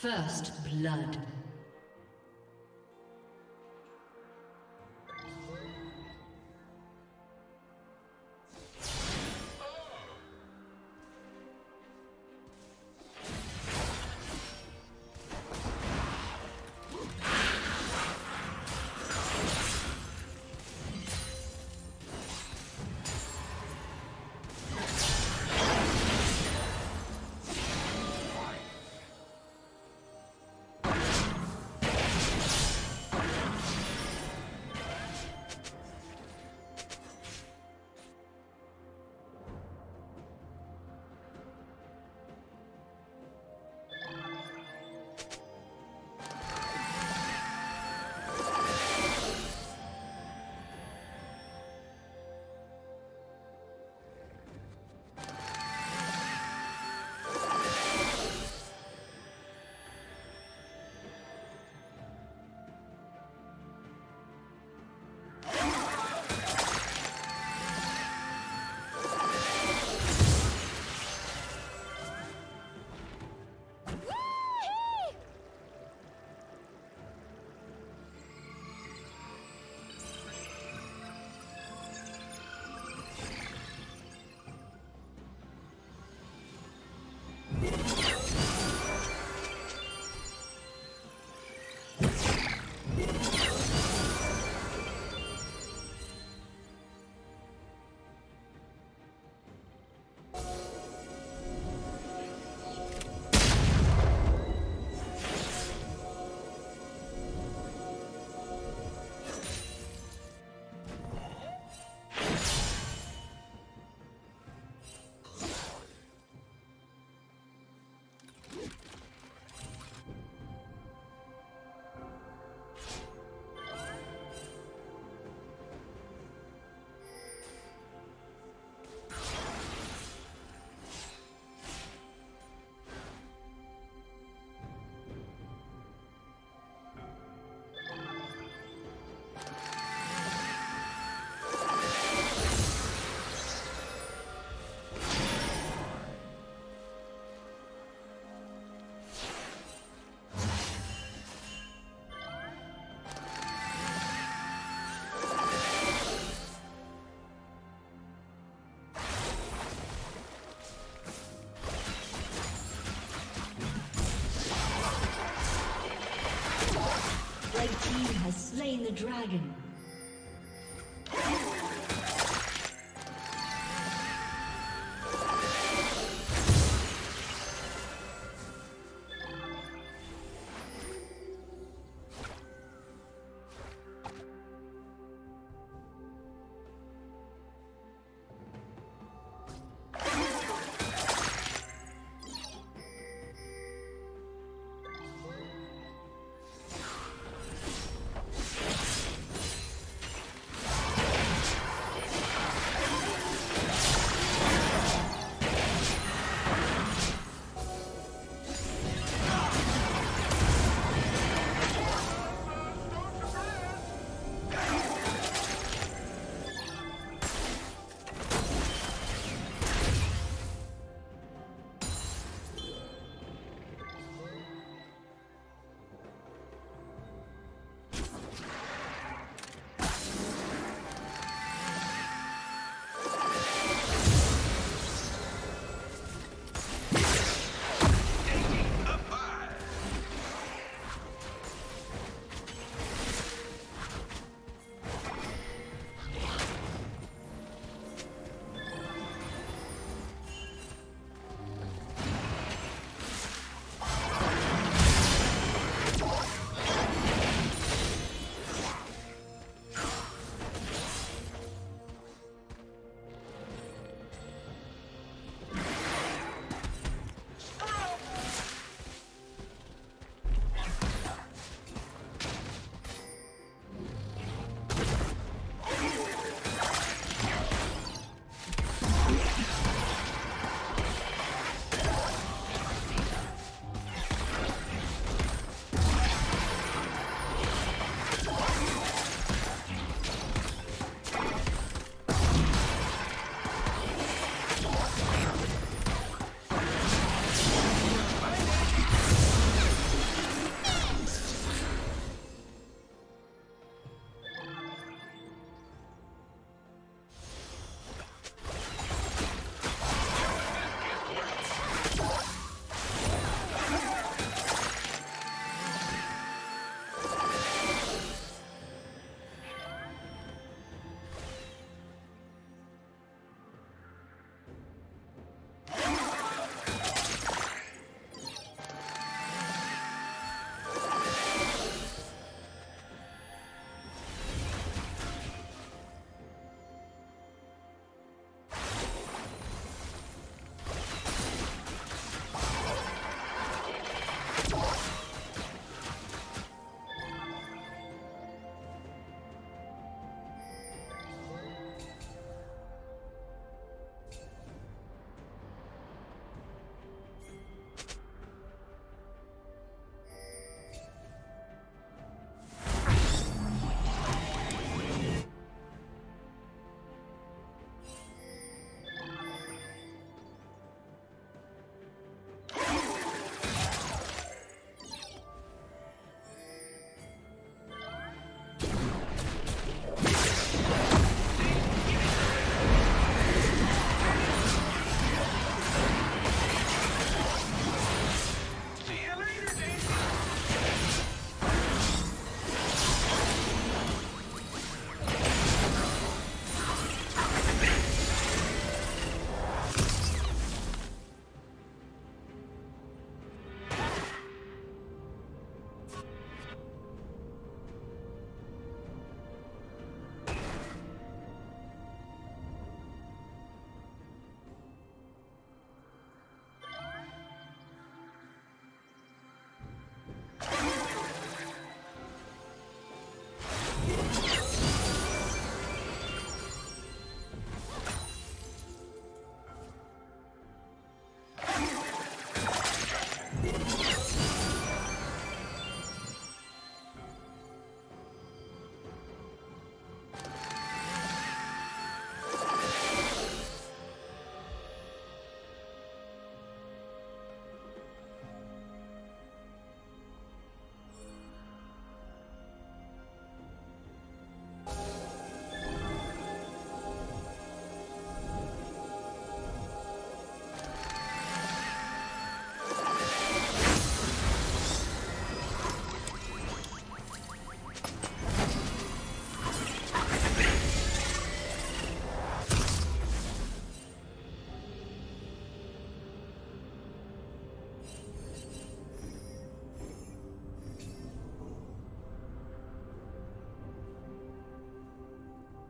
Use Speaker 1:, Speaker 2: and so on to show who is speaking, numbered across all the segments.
Speaker 1: First blood. The dragon.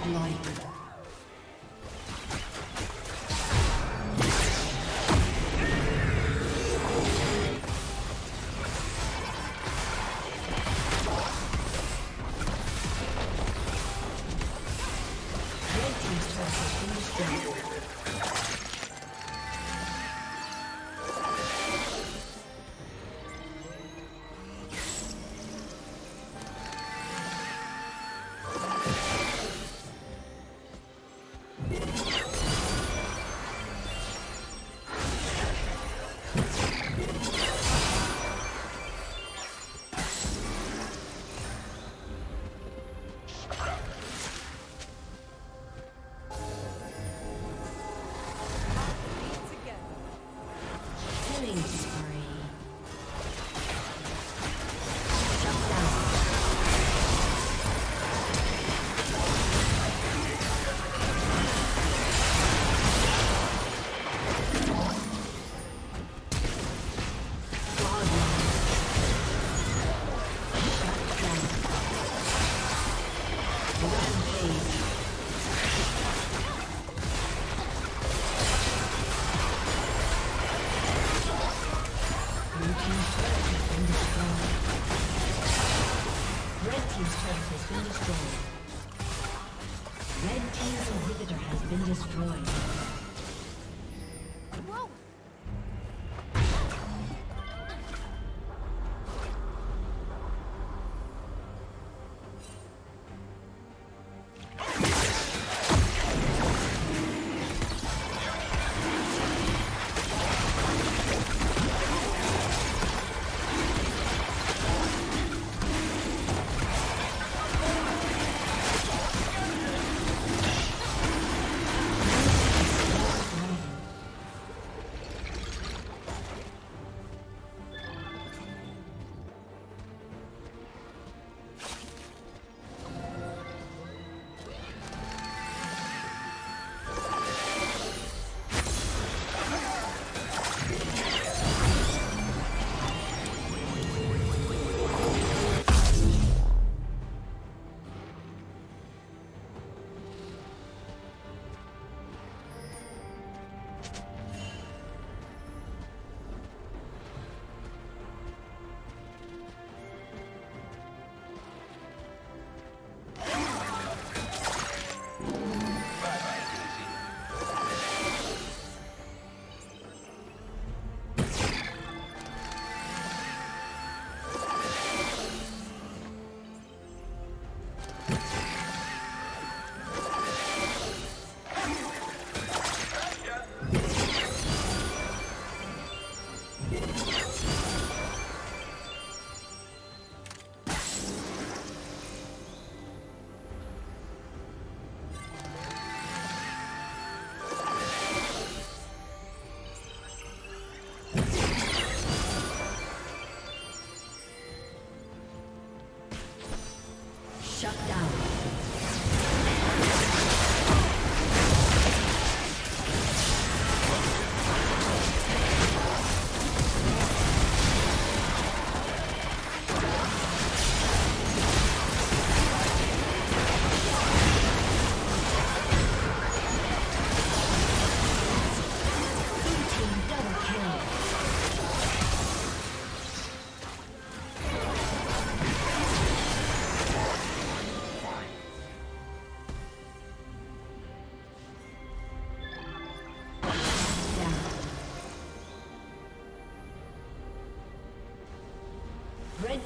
Speaker 1: Godlike.